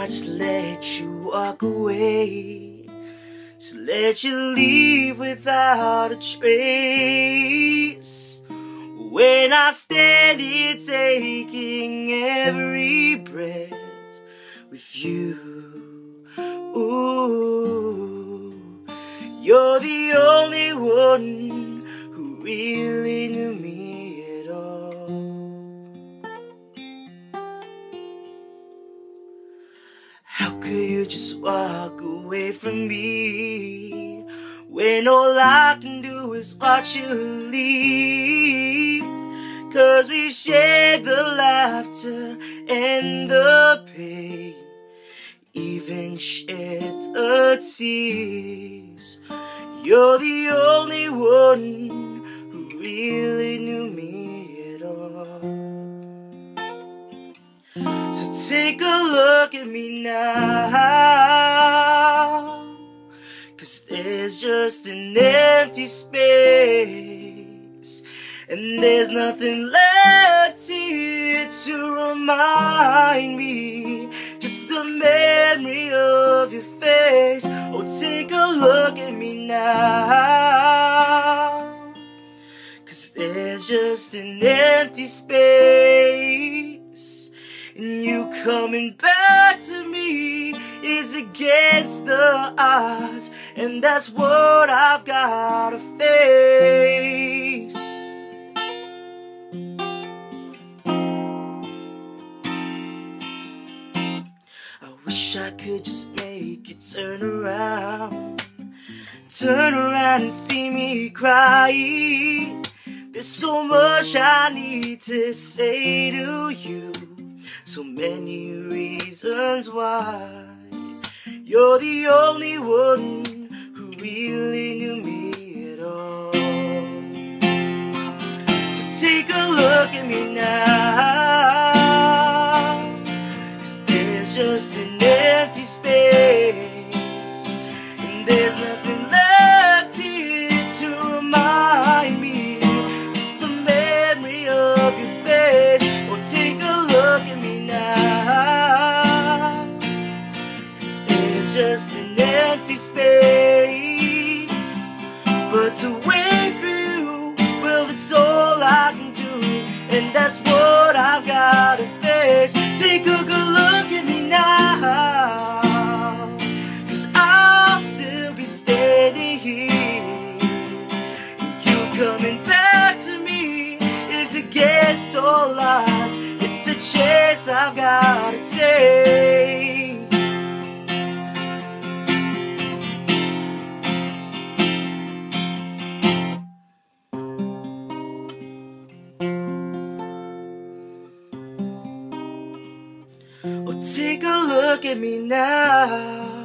I just let you walk away? Just let you leave without a trace. When I stand here taking every breath with you. Ooh, you're the only one who really just walk away from me when all I can do is watch you leave? Cause we shared the laughter and the pain, even shared the tears. You're the only one who really take a look at me now. Cause there's just an empty space. And there's nothing left here to remind me. Just the memory of your face. Oh, take a look at me now. Cause there's just an empty space. And you coming back to me is against the odds. And that's what I've gotta face. I wish I could just make you turn around. Turn around and see me cry. There's so much I need to say to you. So many reasons why. You're the only one who really knew me at all. So take a look at me now. Just an empty space. But to wait for you, well, that's all I can do. And that's what I've gotta face. Take a good look at me now. Cause I'll still be standing here. You coming back to me is against all odds. It's the chance I've gotta take. Take a look at me now.